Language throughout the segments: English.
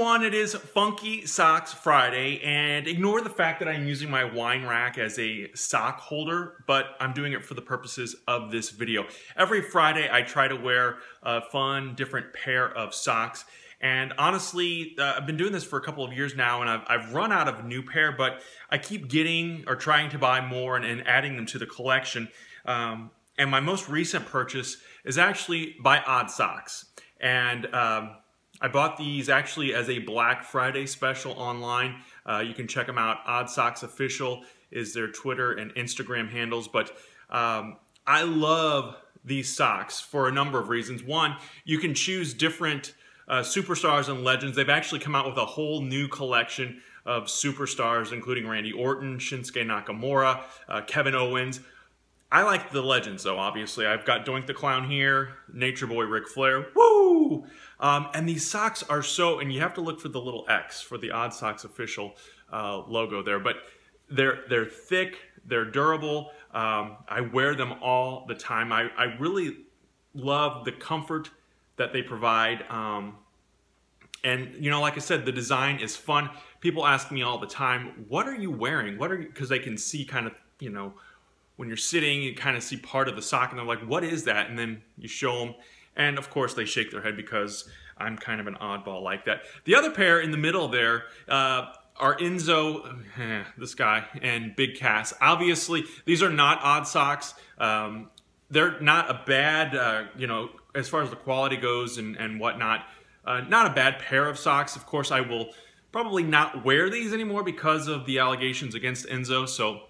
everyone, it is Funky Socks Friday, and ignore the fact that I'm using my wine rack as a sock holder, but I'm doing it for the purposes of this video. Every Friday, I try to wear a fun, different pair of socks, and honestly, uh, I've been doing this for a couple of years now, and I've, I've run out of new pair, but I keep getting or trying to buy more and, and adding them to the collection. Um, and my most recent purchase is actually by Odd Sox. And um, I bought these actually as a Black Friday special online. Uh, you can check them out. Odd Sox Official is their Twitter and Instagram handles. But um, I love these socks for a number of reasons. One, you can choose different uh, superstars and legends. They've actually come out with a whole new collection of superstars, including Randy Orton, Shinsuke Nakamura, uh, Kevin Owens. I like the legends, though, obviously. I've got Doink the Clown here, Nature Boy Ric Flair. Woo! Um, and these socks are so, and you have to look for the little X for the Odd Sox official uh, logo there, but they're, they're thick, they're durable. Um, I wear them all the time. I, I really love the comfort that they provide. Um, and, you know, like I said, the design is fun. People ask me all the time, what are you wearing? What are you, because they can see kind of, you know, when you're sitting, you kind of see part of the sock and they're like, what is that? And then you show them. And of course they shake their head because I'm kind of an oddball like that. The other pair in the middle there uh, are Enzo, this guy, and Big Cass. Obviously, these are not Odd Sox. Um, they're not a bad, uh, you know, as far as the quality goes and, and whatnot, uh, not a bad pair of socks. Of course, I will probably not wear these anymore because of the allegations against Enzo. So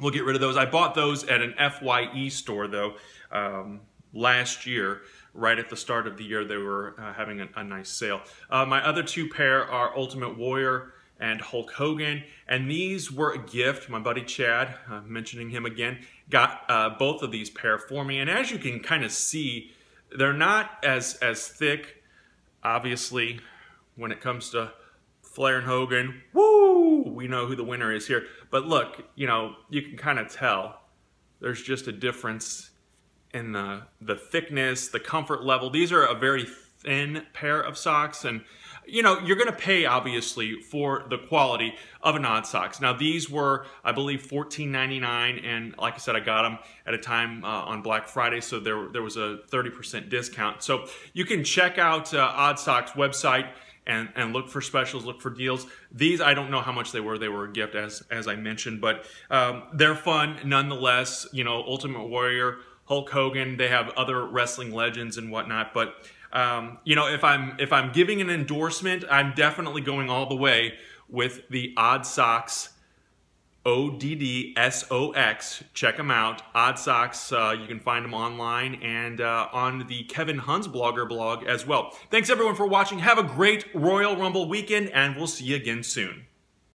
We'll get rid of those. I bought those at an FYE store, though, um, last year. Right at the start of the year, they were uh, having a, a, nice sale. Uh, my other two pair are Ultimate Warrior and Hulk Hogan. And these were a gift. My buddy Chad, uh, mentioning him again, got uh, both of these pair for me. And as you can kind of see, they're not as, as thick, obviously, when it comes to Flair and Hogan. Woo! We know who the winner is here. But look, you know, you can kind of tell there's just a difference in the, the thickness, the comfort level. These are a very thin pair of socks and you know, you're going to pay obviously for the quality of an Odd Sox. Now these were, I believe, $14.99 and like I said, I got them at a time uh, on Black Friday, so there, there was a 30% discount. So you can check out uh, Odd Sox website and, and look for specials, look for deals. These, I don't know how much they were. They were a gift, as, as I mentioned, but um, they're fun nonetheless. You know, Ultimate Warrior, Hulk Hogan, they have other wrestling legends and whatnot, but um, you know, if I'm if I'm giving an endorsement, I'm definitely going all the way with the Odd Sox O-D-D-S-O-X. Check them out. Odd Sox, uh, you can find them online and uh, on the Kevin Hunsblogger blog as well. Thanks everyone for watching. Have a great Royal Rumble weekend and we'll see you again soon.